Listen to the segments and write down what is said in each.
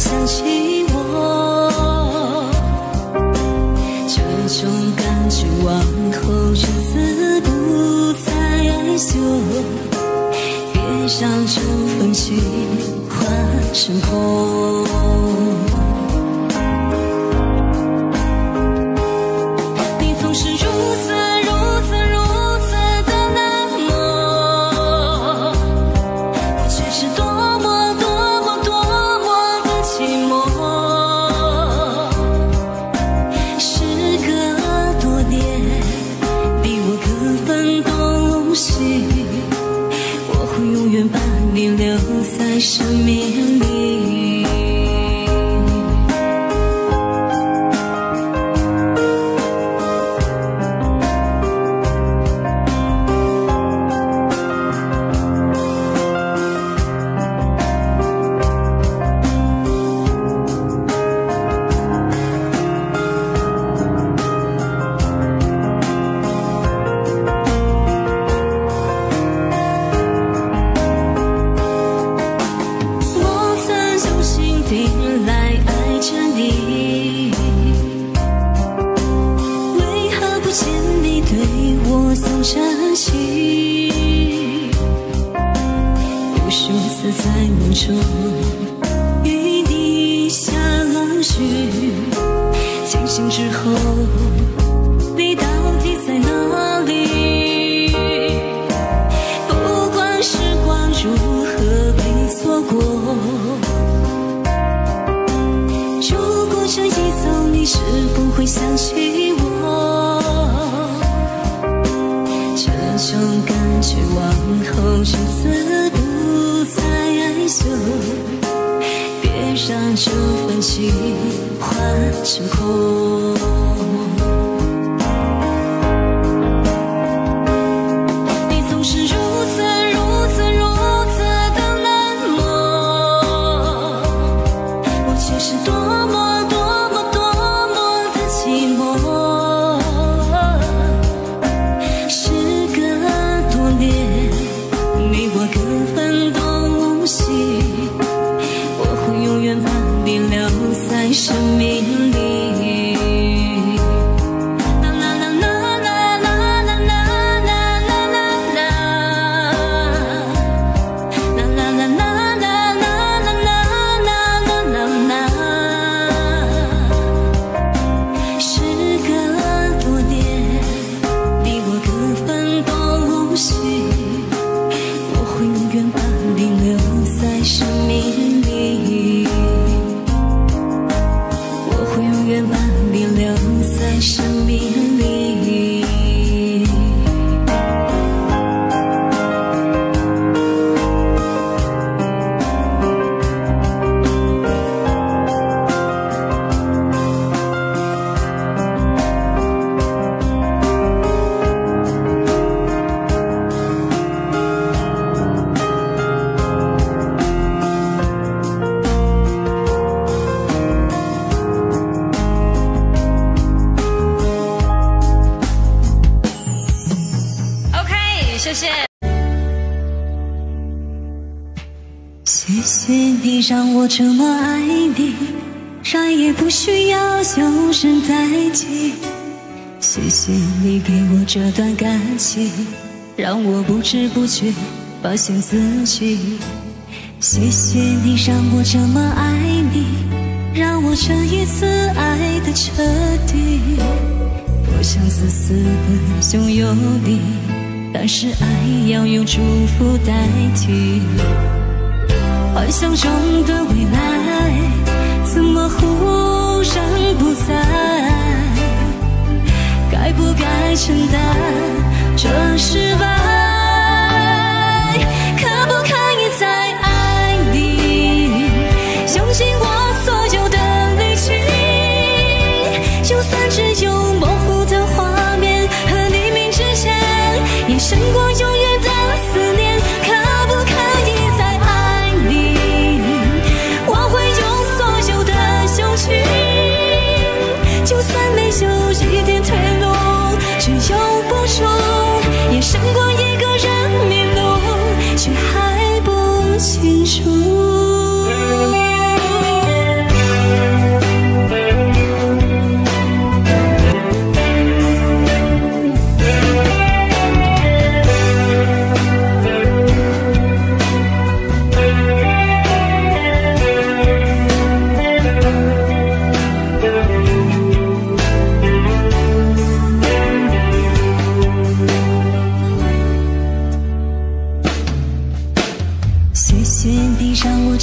想起我这种感觉往后日子不再有别让这份情换成空谢谢你给我这段感情，让我不知不觉发现自己。谢谢你让我这么爱你，让我这一次爱的彻底。我想自私的拥有你，但是爱要用祝福代替。幻想中的未来怎么忽？承担这是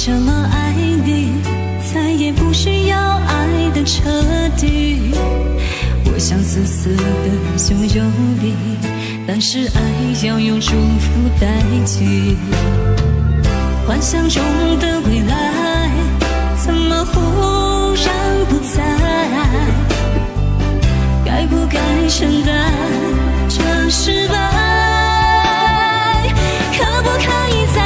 这么爱你，再也不需要爱的彻底。我想死死的拥有你，但是爱要用祝福代替。幻想中的未来，怎么忽然不在？该不该承担这失败？可不可以再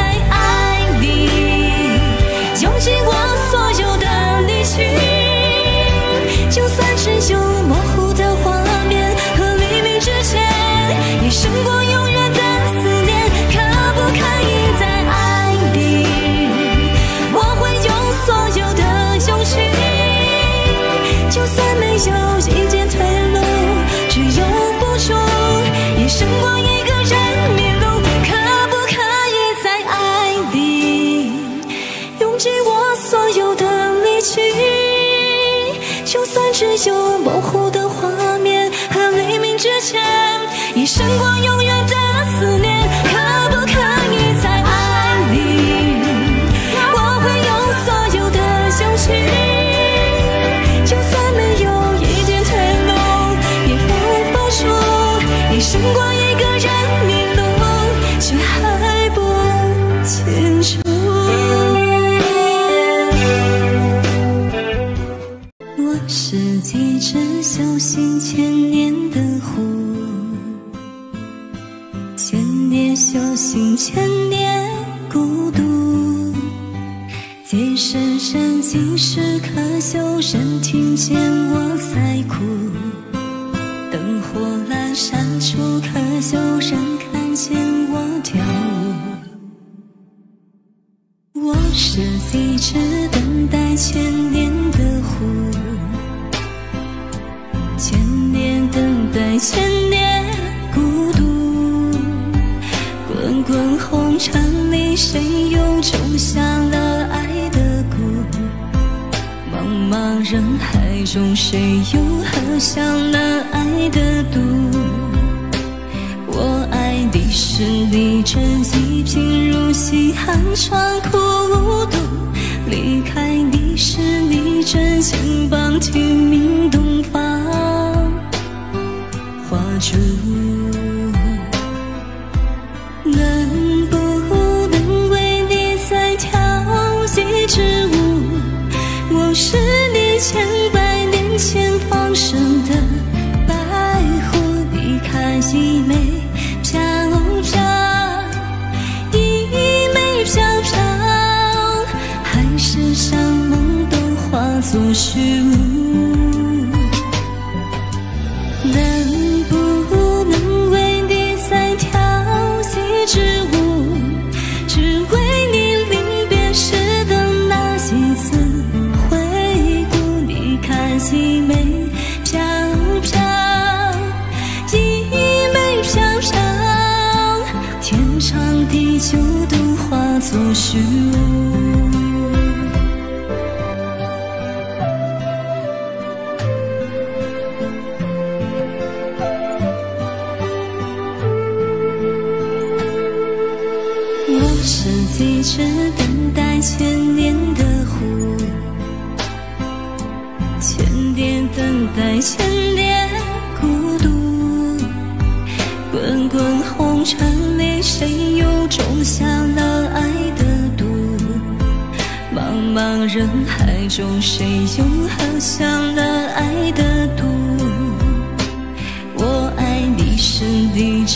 胜过永远的思念，可不可以再爱你？我会用所有的勇气，就算没有一点退路，也不放手。一生过一个人迷路，却还不清楚。修行千谁又种下了爱的蛊？茫茫人海中，谁又喝下了爱的毒？我爱你时，你正一贫如洗，寒窗苦读；离开你时，你正金榜题名东方。住，能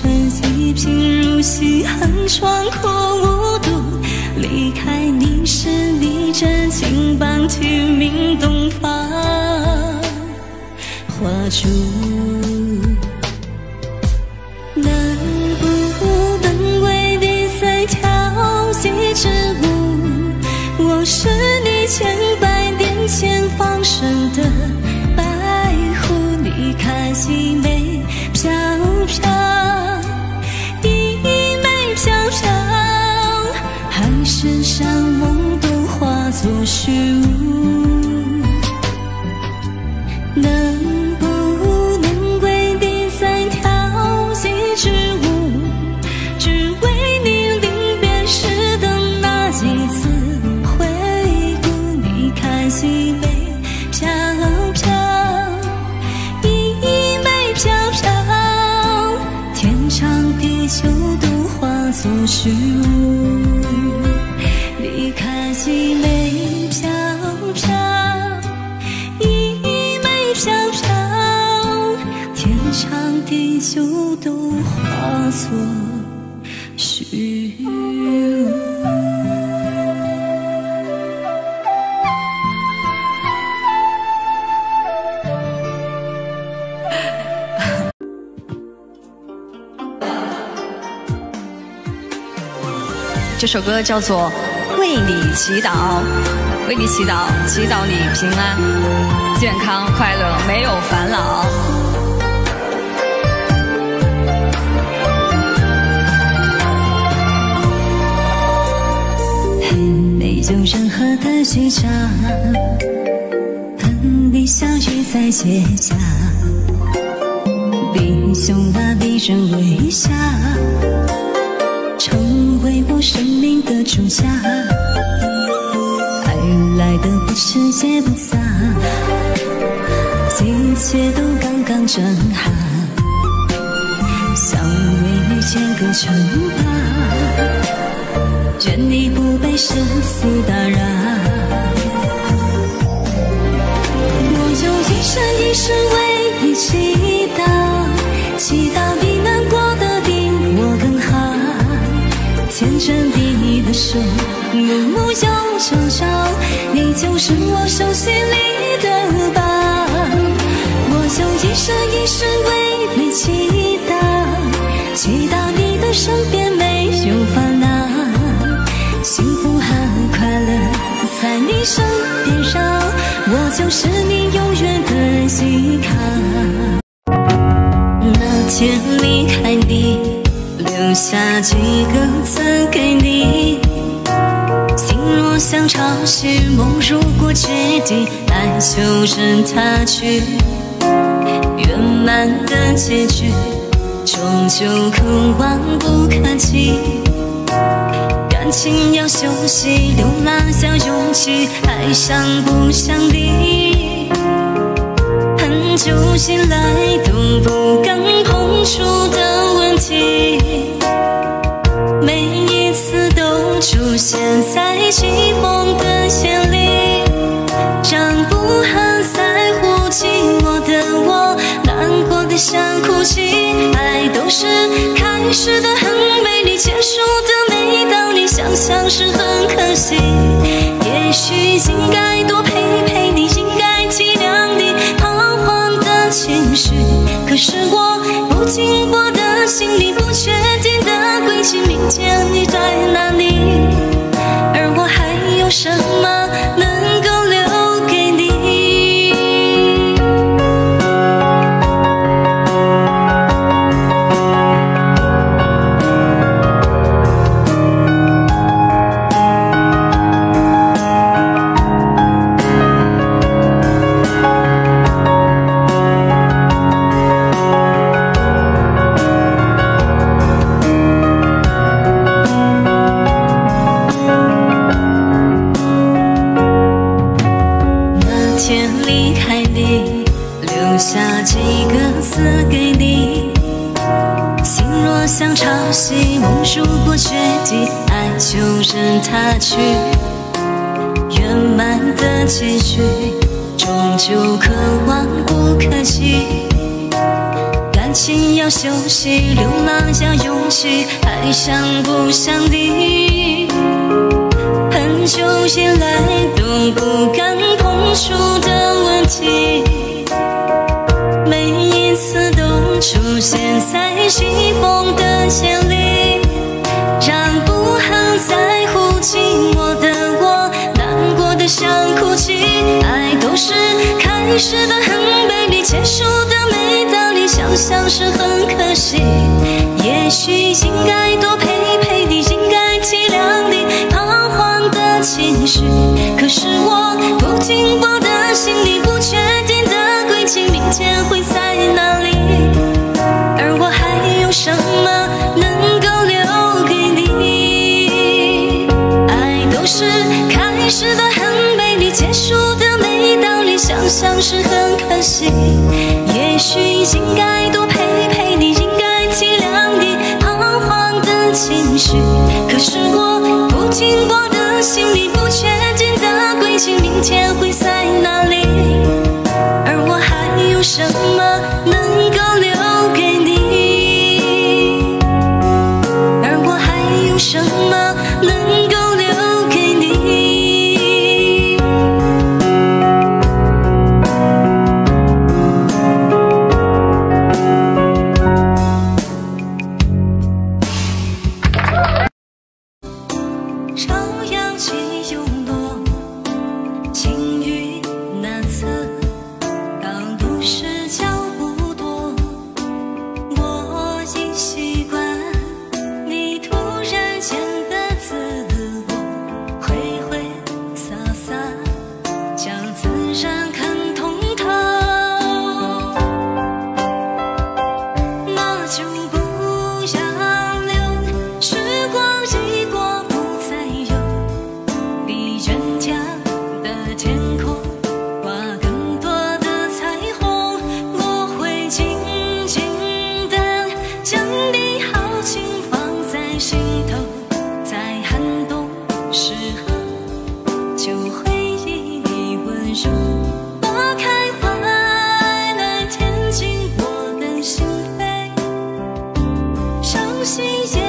你正一贫如洗，寒窗苦无度；离开你时，你正金榜题名东方花烛。能不能为你再跳一支舞？我是你。千百年前放生的海市上梦都化作虚无。作虚无。这首歌叫做《为你祈祷》，为你祈祷，祈祷你平安、健康、快乐，没有烦恼。没有任何的剧场，和你相遇在街角，弟兄那逼人微笑。成为我生命的主角，爱来的不迟也不早，一切都刚刚正好，想为你建个城堡，愿你不被世俗打扰。我用一生一世为你祈祷，祈祷你能过得比我更好。牵着你的手，暮暮又朝朝，你就是我手心里的宝。我就一生一世为你祈祷，祈祷你的身边没有烦恼，在你身边绕，我就是你永远的依靠。那天离开你。留下几个字给你，心若像潮汐，梦如果决堤，爱就任它去。圆满的结局，终究可望不可及。感情要休息，流浪要勇气，爱上不想你。很久以来都不敢碰触的问题，每一次都出现在起风的夜里，让不安在乎寂寞的我，难过的想哭泣。爱都是开始的很美丽，结束的想想是很可惜。也许应该多陪陪你，应该体谅你彷徨的。情绪，可是我不经过的心里，不确定的轨迹，明天你在哪里？而我还有什么能爱都是开始的很美丽，结束的没道理，想想是很可惜。也许应该多陪陪你，应该体谅你彷徨的情绪。可是我不停不像，是很可惜。也许应该多陪陪你，应该体谅你彷徨的情绪。可是我不停泊的行李，Sinh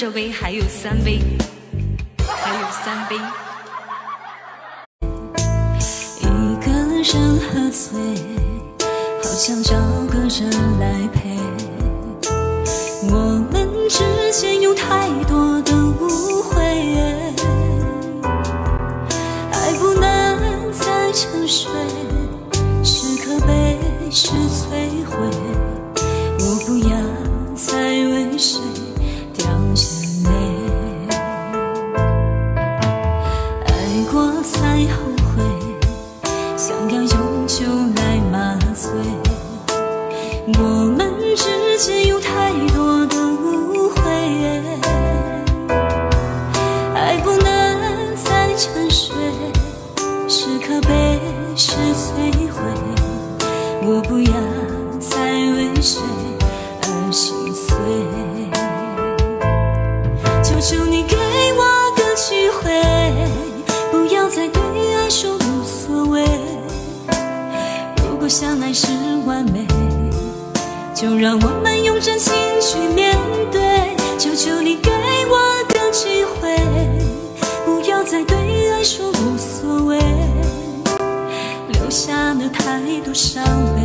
这杯还有三杯还有三杯。一个人喝醉好想找个人来陪。我们之间有太多的误会爱不能再沉睡是可悲是摧毁。我不要再为谁彩虹。就让我们用真心去面对求求你给我个机会不要再对爱说无所谓留下了太多伤悲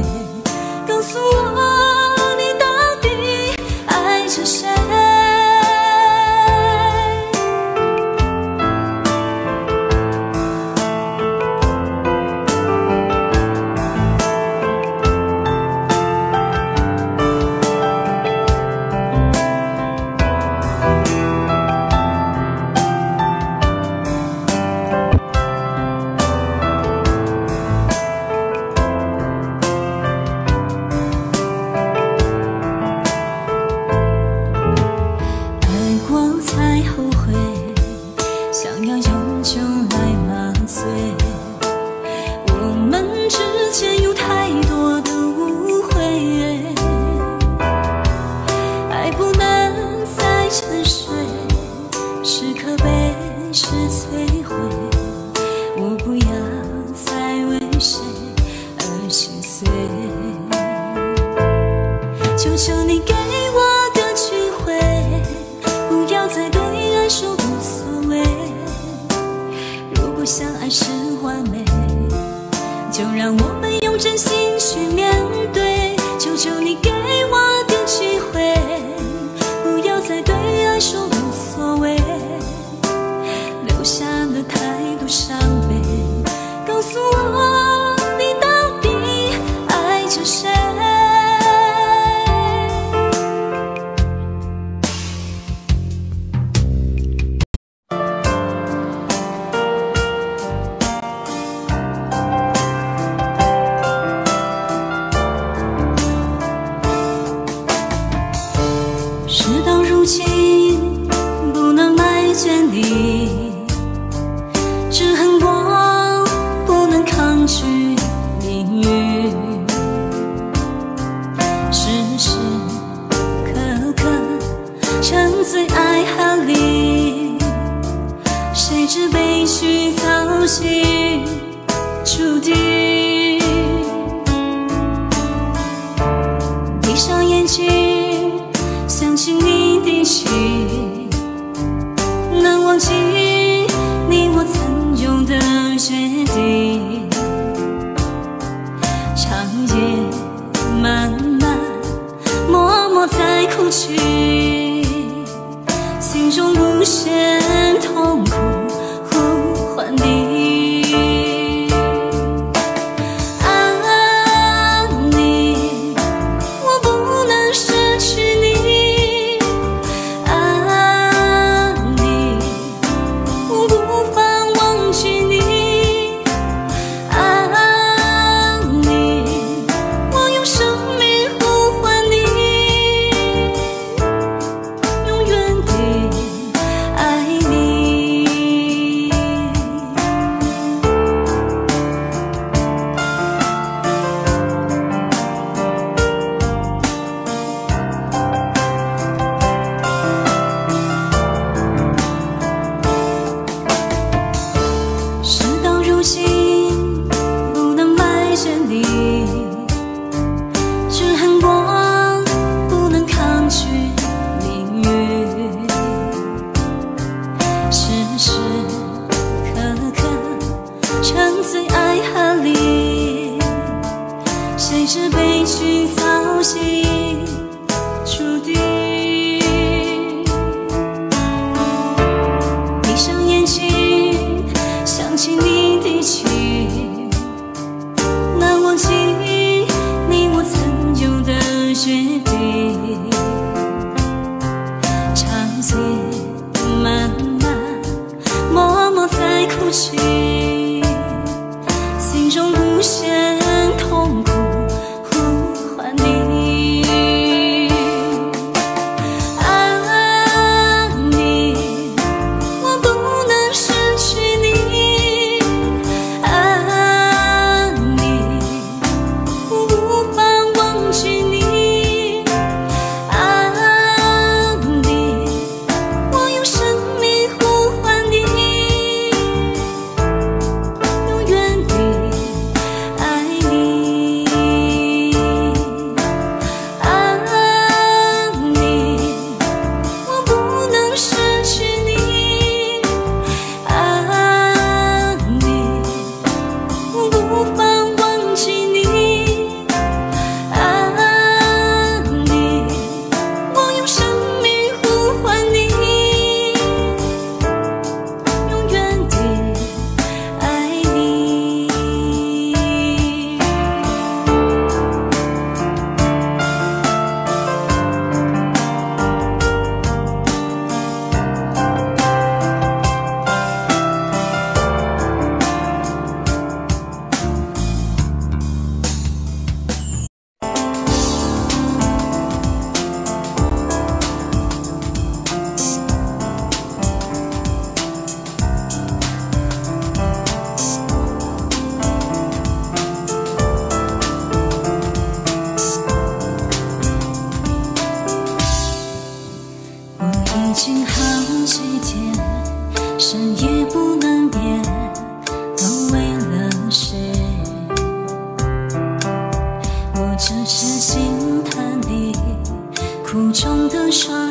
途中的伤。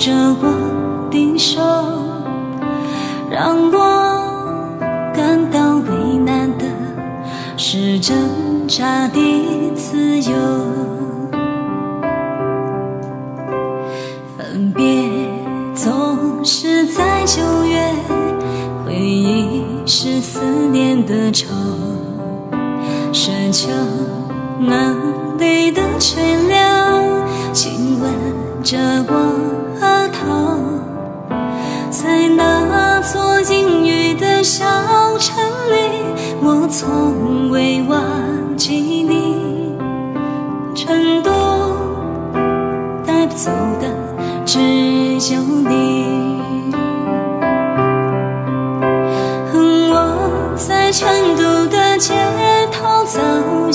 着我的手，让我感到为难的是挣扎的自由。分别总是在九月，回忆是思念的愁，深秋那里的垂柳，亲吻着我额头，在那座阴雨的小城里，我从未忘记你，成都带不走的只有你。我在成都的街头走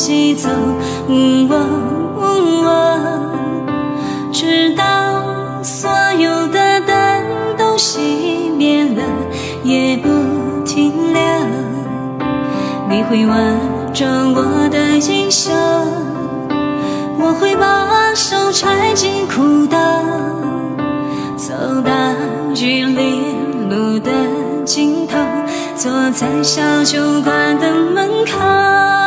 一走，直会挽着我的衣袖，我会把手揣进裤兜，走到玉林路的尽头，坐在小酒馆的门口。